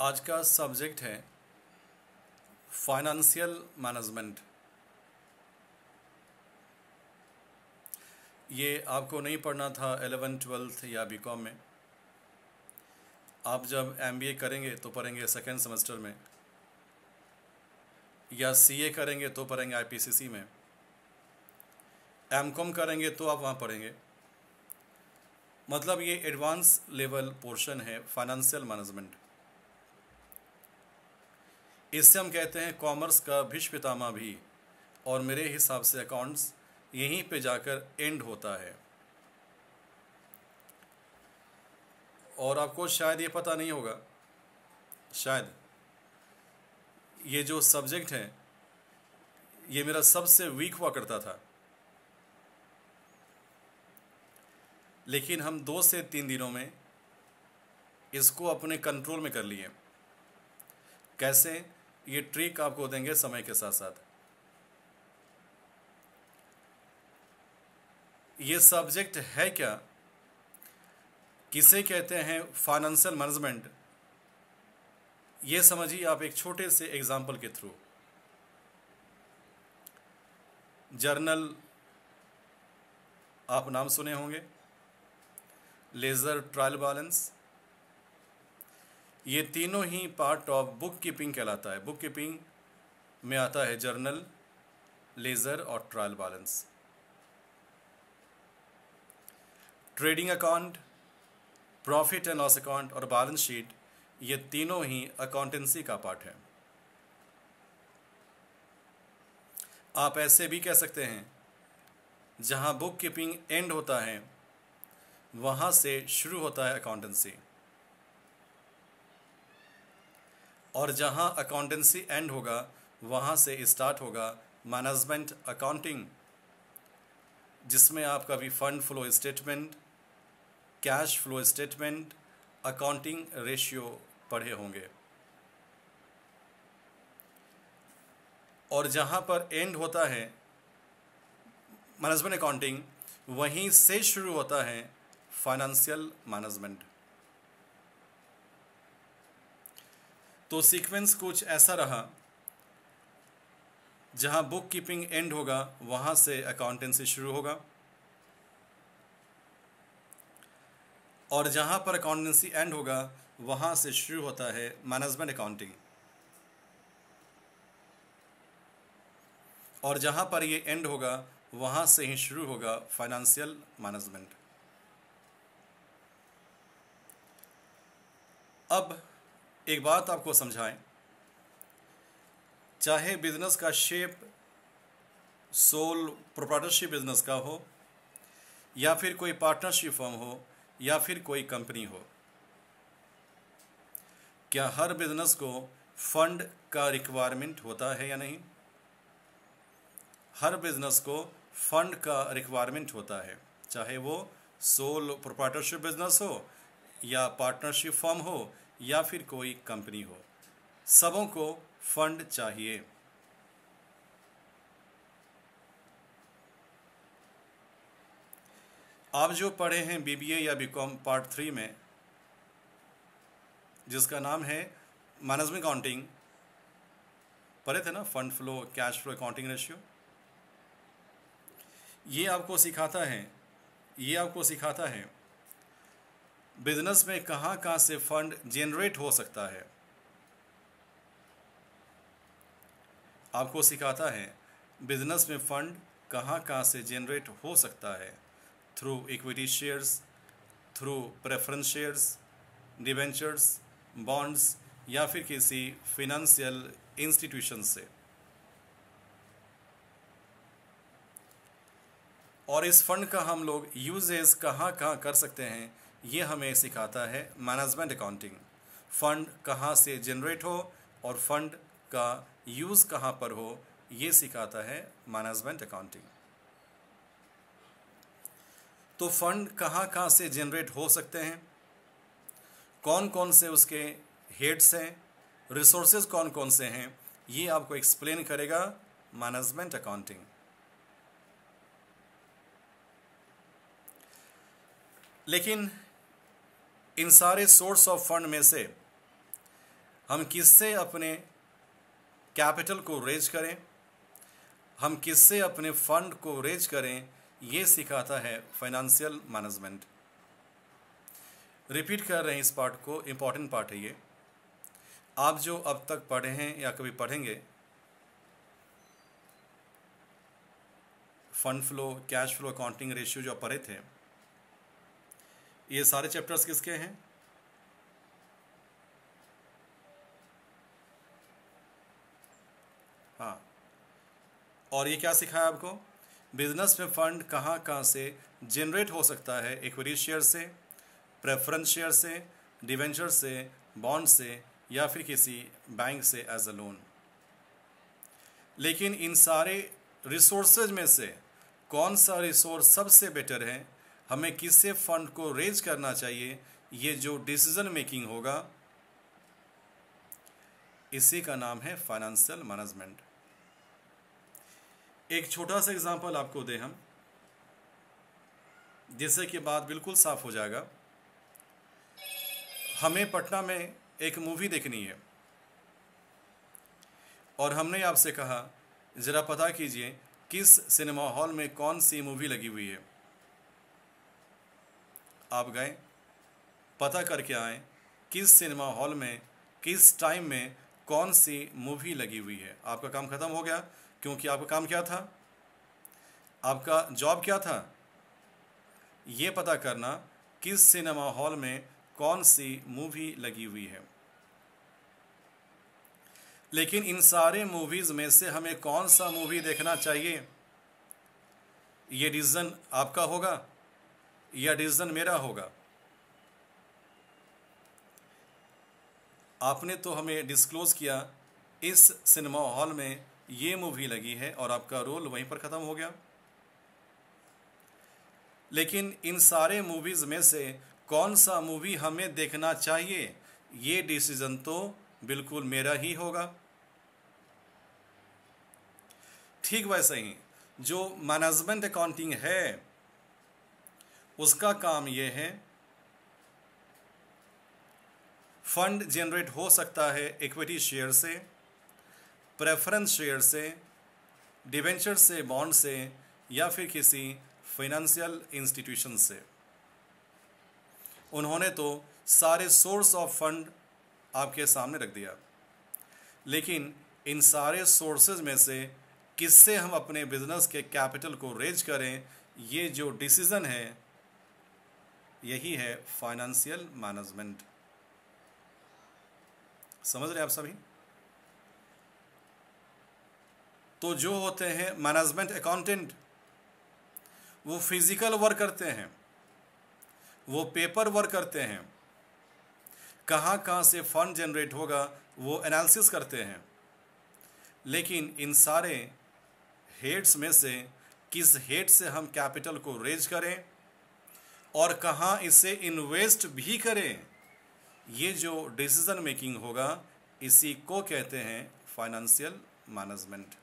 आज का सब्जेक्ट है फाइनेंशियल मैनेजमेंट ये आपको नहीं पढ़ना था एलेवन ट्वेल्थ या बीकॉम में। आप जब एमबीए करेंगे तो पढ़ेंगे सेकेंड सेमेस्टर में। या सीए करेंगे तो पढ़ेंगे आईपीसीसी में। एमकॉम करेंगे तो आप वहाँ पढ़ेंगे। मतलब ये एडवांस लेवल पोर्शन है फाइनेंशियल मैनेजमेंट इससे हम कहते हैं कॉमर्स का भीष्म पितामह भी। और मेरे हिसाब से अकाउंट्स यहीं पे जाकर एंड होता है। और आपको शायद ये पता नहीं होगा, शायद ये जो सब्जेक्ट है, ये मेरा सबसे वीक हुआ करता था। लेकिन हम दो से तीन दिनों में इसको अपने कंट्रोल में कर लिए। कैसे? ये ट्रिक आपको देंगे समय के साथ साथ। ये सब्जेक्ट है क्या? किसे कहते हैं फाइनेंशियल मैनेजमेंट ये समझिए आप एक छोटे से एग्ज़ाम्पल के थ्रू जर्नल, आप नाम सुने होंगे। Ledger, trial balance. ये तीनों ही पार्ट ऑफ़ बुक कीपिंग कहलाता है। बुक कीपिंग में आता है जर्नल लेज़र और trial balance trading account profit and loss account और बैलेंस शीट ये तीनों ही अकाउंटेंसी का पार्ट है। आप ऐसे भी कह सकते हैं, जहाँ बुक कीपिंग एंड होता है, वहाँ से शुरू होता है अकाउंटेंसी और जहाँ अकाउंटेंसी एंड होगा, वहाँ से स्टार्ट होगा मैनेजमेंट अकाउंटिंग जिसमें आप कभी fund flow statement cash flow statement accounting ratio पढ़े होंगे। और जहाँ पर एंड होता है मैनेजमेंट अकाउंटिंग वहीं से शुरू होता है फाइनेंशियल मैनेजमेंट तो सीक्वेंस कुछ ऐसा रहा, जहाँ बुक कीपिंग एंड होगा, वहाँ से अकाउंटेंसी शुरू होगा। और जहाँ पर अकाउंटेंसी एंड होगा, वहाँ से शुरू होता है मैनेजमेंट अकाउंटिंग और जहाँ पर ये एंड होगा, वहाँ से ही शुरू होगा फाइनेंशियल मैनेजमेंट अब एक बात आपको समझाएँ। चाहे बिज़नेस का शेप सोल प्रोप्राइटरशिप बिज़नेस का हो, या फिर कोई पार्टनरशिप फर्म हो, या फिर कोई कंपनी हो, क्या हर बिज़नेस को फंड का रिक्वायरमेंट होता है या नहीं? हर बिज़नेस को फंड का रिक्वायरमेंट होता है, चाहे वो सोल प्रोप्राइटरशिप बिज़नेस हो, या पार्टनरशिप फर्म हो या फिर कोई कंपनी हो। सबों को फंड चाहिए। आप जो पढ़े हैं बीबीए या बीकॉम पार्ट थ्री में, जिसका नाम है मैनेजमेंट अकाउंटिंग पढ़े थे ना? Fund flow cash flow accounting ratio ये आपको सिखाता है, ये आपको सिखाता है बिज़नेस में कहाँ कहाँ से फंड जेनरेट हो सकता है? आपको सिखाता है, बिज़नेस में फंड कहाँ कहाँ से जेनरेट हो सकता है? Through equity shares, through preference shares debentures bonds, या फिर किसी फिनेंशियल इंस्टीट्यूशन से। और इस फंड का हम लोग यूजेस कहाँ कहाँ कर सकते हैं? ये हमें सिखाता है मैनेजमेंट अकाउंटिंग। फंड कहाँ से जनरेट हो और फंड का यूज़ कहाँ पर हो, ये सिखाता है मैनेजमेंट अकाउंटिंग। तो फंड कहाँ कहाँ से जनरेट हो सकते हैं? कौन कौन से उसके हेड्स हैं? रिसोर्सेज कौन कौन से हैं? ये आपको एक्सप्लेन करेगा मैनेजमेंट अकाउंटिंग। लेकिन इन सारे सोर्स ऑफ़ फंड में से हम किससे अपने कैपिटल को रेज करें? हम किससे अपने फंड को रेज करें? ये सिखाता है फाइनेंशियल मैनेजमेंट रिपीट कर रहे हैं इस पार्ट को इंपॉर्टेंट पार्ट है ये। आप जो अब तक पढ़े हैं या कभी पढ़ेंगे fund flow cash flow accounting ratio जो पढ़े थे ये सारे चैप्टर्स किसके हैं? हाँ। और ये क्या सिखाया आपको? बिज़नेस में फंड कहाँ कहाँ से जनरेट हो सकता है? इक्विटी शेयर से प्रेफरेंस शेयर से डिवेंचर से बॉन्ड से, या फिर किसी बैंक से एज अ लोन लेकिन इन सारे रिसोर्सेज में से कौन सा रिसोर्स सबसे बेटर है? हमें किससे फंड को रेज करना चाहिए? ये जो डिसीज़न मेकिंग होगा, इसी का नाम है फाइनेंशियल मैनेजमेंट एक छोटा सा एग्जांपल आपको दें हम, जिससे कि बात बिल्कुल साफ़ हो जाएगा। हमें पटना में एक मूवी देखनी है। और हमने आपसे कहा, ज़रा पता कीजिए, किस सिनेमा हॉल में कौन सी मूवी लगी हुई है? आप गए, पता करके आए किस सिनेमा हॉल में, किस टाइम में कौन सी मूवी लगी हुई है। आपका काम ख़त्म हो गया, क्योंकि आपका काम क्या था? आपका जॉब क्या था? ये पता करना किस सिनेमा हॉल में कौन सी मूवी लगी हुई है। लेकिन इन सारे मूवीज़ में से हमें कौन सा मूवी देखना चाहिए? ये डिसीज़न आपका होगा। या डिसीज़न मेरा होगा। आपने तो हमें डिस्क्लोज़ किया, इस सिनेमा हॉल में ये मूवी लगी है और आपका रोल वहीं पर ख़त्म हो गया। लेकिन इन सारे मूवीज़ में से कौन सा मूवी हमें देखना चाहिए, ये डिसीज़न तो बिल्कुल मेरा ही होगा। ठीक वैसे ही, जो मैनेजमेंट अकाउंटिंग है उसका काम यह है, फंड जनरेट हो सकता है इक्विटी शेयर से प्रेफरेंस शेयर से डिवेंचर से बॉन्ड से, या फिर किसी फाइनेंशियल इंस्टीट्यूशन से। उन्होंने तो सारे सोर्स ऑफ़ फंड आपके सामने रख दिया। लेकिन इन सारे सोर्सेज में से किससे हम अपने बिज़नेस के कैपिटल को रेज करें, ये जो डिसीज़न है यही है फाइनेंशियल मैनेजमेंट समझ रहे आप सभी? तो जो होते हैं मैनेजमेंट अकाउंटेंट वो फ़िज़िकल वर्क करते हैं, वो पेपर वर्क करते हैं, कहाँ कहाँ से फंड जनरेट होगा, वो एनालिसिस करते हैं। लेकिन इन सारे हेड्स में से किस हेड से हम कैपिटल को रेज करें और कहाँ इसे इन्वेस्ट भी करें? ये जो डिसीज़न मेकिंग होगा, इसी को कहते हैं फाइनेंशियल मैनेजमेंट